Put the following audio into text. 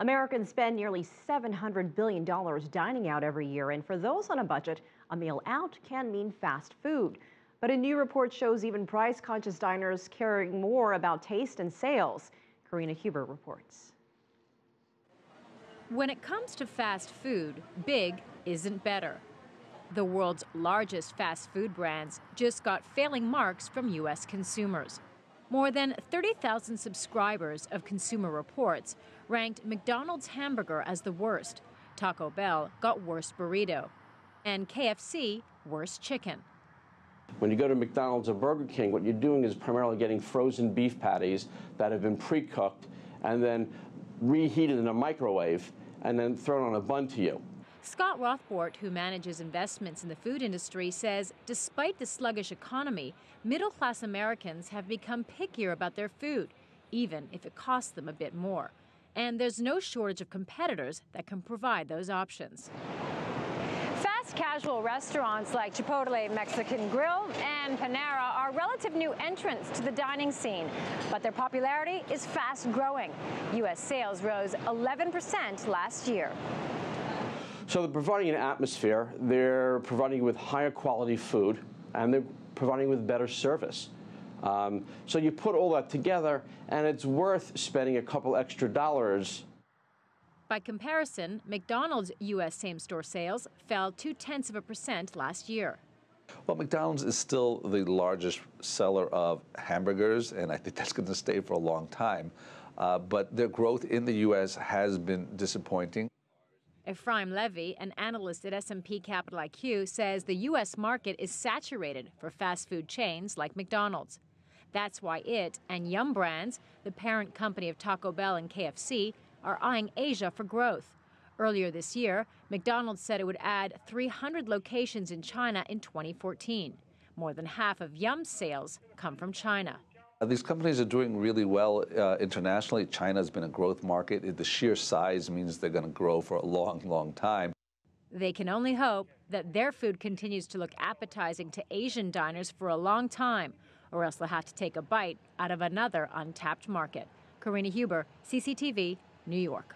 Americans spend nearly $700 billion dining out every year, and for those on a budget, a meal out can mean fast food. But a new report shows even price conscious diners caring more about taste and sales. Karina Huber reports. When it comes to fast food, big isn't better. The world's largest fast food brands just got failing marks from U.S. consumers. More than 30,000 subscribers of Consumer Reports ranked McDonald's hamburger as the worst. Taco Bell got worst burrito. And KFC, worst chicken. When you go to McDonald's or Burger King, what you're doing is primarily getting frozen beef patties that have been pre-cooked and then reheated in a microwave and then thrown on a bun to you. Scott Rothbort, who manages investments in the food industry, says despite the sluggish economy, middle class Americans have become pickier about their food, even if it costs them a bit more. And there's no shortage of competitors that can provide those options. Fast casual restaurants like Chipotle Mexican Grill and Panera are relative new entrants to the dining scene, but their popularity is fast growing. U.S. sales rose 11% last year. So they're providing an atmosphere, they're providing with higher quality food, and they're providing with better service. Um, so you put all that together, and it's worth spending a couple extra dollars. By comparison, McDonald's U.S. same store sales fell two tenths of a percent last year. Well, McDonald's is still the largest seller of hamburgers, and I think that's going to stay for a long time. Uh, but their growth in the U.S. has been disappointing. Efraim Levy, an analyst at S&P Capital IQ, says the U.S. market is saturated for fast food chains like McDonald's. That's why it and Yum Brands, the parent company of Taco Bell and KFC, are eyeing Asia for growth. Earlier this year, McDonald's said it would add 300 locations in China in 2014. More than half of Yum's sales come from China. Uh, these companies are doing really well uh, internationally. China's been a growth market. The sheer size means they're going to grow for a long, long time. They can only hope that their food continues to look appetizing to Asian diners for a long time, or else they'll have to take a bite out of another untapped market. Karina Huber, CCTV, New York.